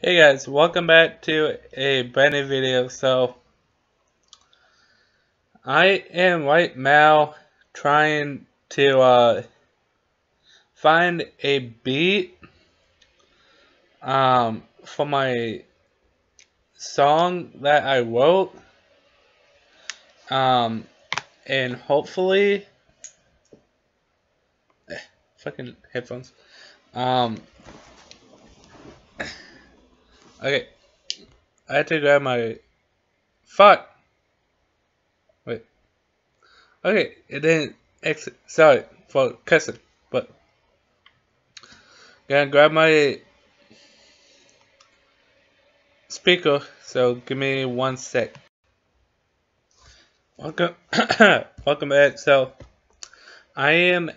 Hey guys, welcome back to a brand new video. So, I am right now trying to uh, find a beat um, for my song that I wrote. Um, and hopefully, eh, fucking headphones. Um, Okay. I had to grab my fuck. Wait. Okay, it didn't exit. Sorry for cussing, but gonna grab my speaker. So give me one sec. Welcome, welcome back. So I am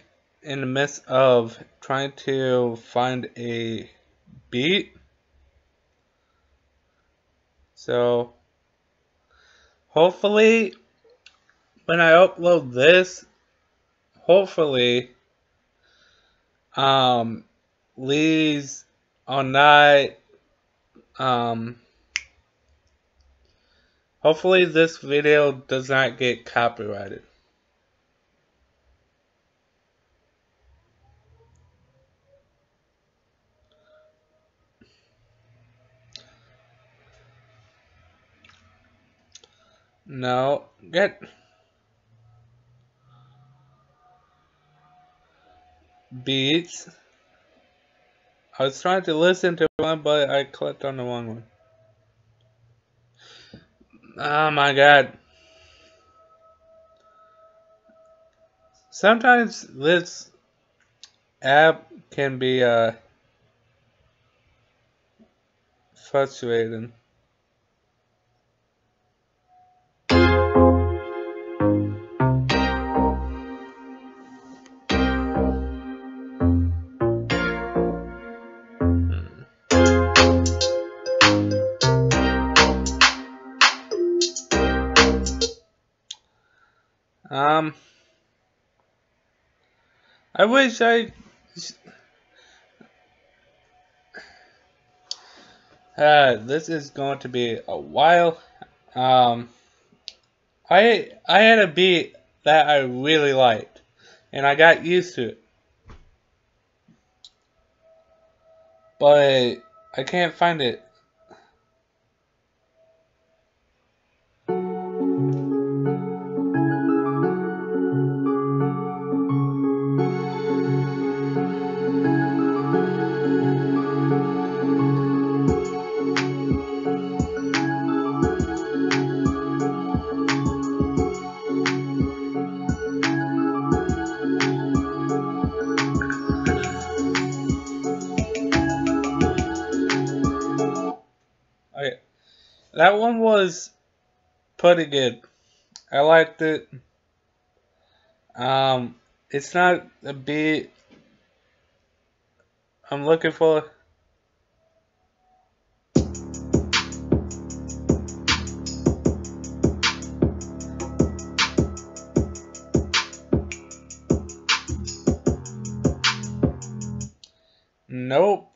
in the midst of trying to find a beat so hopefully when I upload this, hopefully um Lee's on night um hopefully this video does not get copyrighted. No, get beats. I was trying to listen to one, but I clicked on the wrong one. Oh my god. Sometimes this app can be uh, frustrating. Um, I wish I. Uh, this is going to be a while. Um, I I had a beat that I really liked, and I got used to it, but I can't find it that one was pretty good. I liked it. Um, it's not a beat I'm looking for. Nope.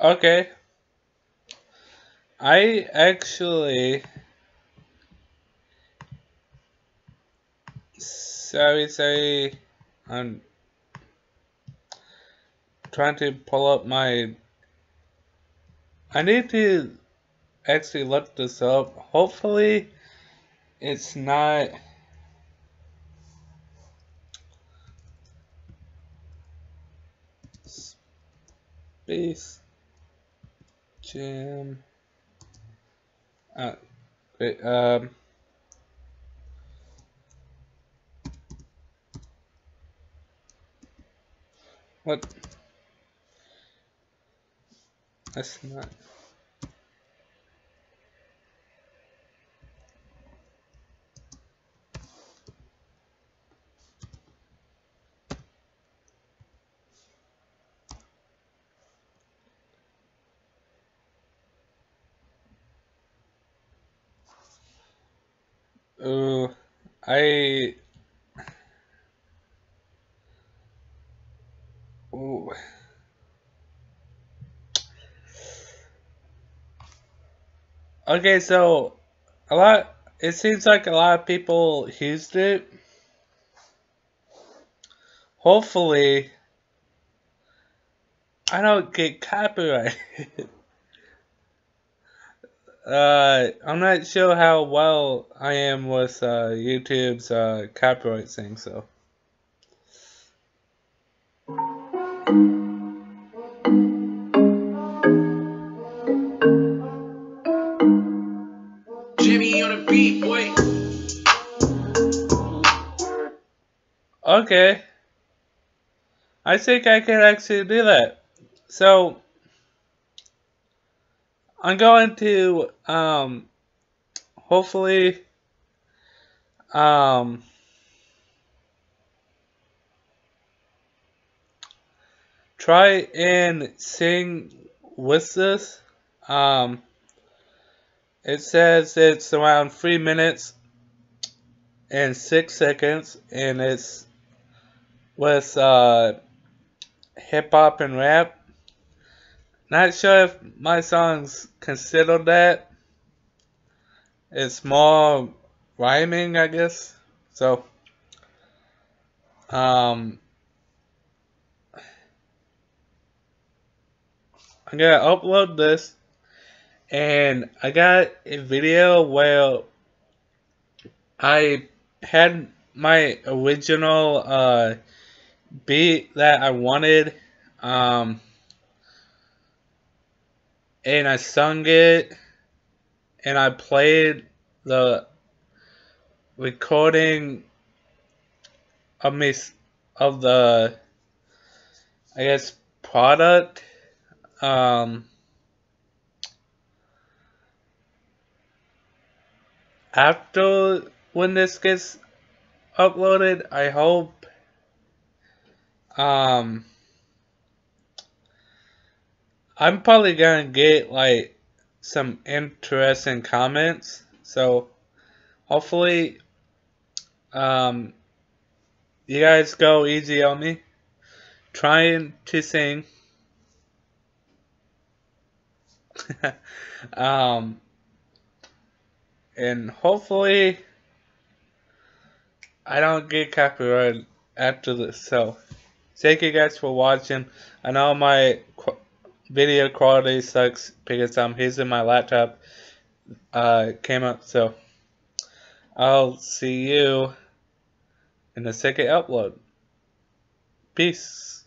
Okay. I actually sorry sorry I'm trying to pull up my. I need to actually look this up. Hopefully, it's not. Space Jam. Uh, wait, um. What? That's not. Uh, I Ooh. Okay, so a lot. It seems like a lot of people used it. Hopefully, I don't get copyrighted. uh, I'm not sure how well I am with uh, YouTube's uh, copyright thing, so. Jimmy on the beat, boy. Okay. I think I can actually do that. So, I'm going to, um, hopefully, um, try and sing with this. Um, it says it's around three minutes and six seconds, and it's with uh, hip hop and rap. Not sure if my song's considered that. It's more rhyming, I guess. So, um, I'm gonna upload this, and I got a video where I had my original uh, beat that I wanted, um, and I sung it, and I played the recording of me of the I guess product um, after when this gets uploaded, I hope um, I'm probably gonna get like some interesting comments. So hopefully um, you guys go easy on me. Trying to sing. um, and hopefully I don't get copyrighted after this. So thank you guys for watching. I know my qu video quality sucks because I'm using my laptop uh, came up. So I'll see you in the second upload. Peace.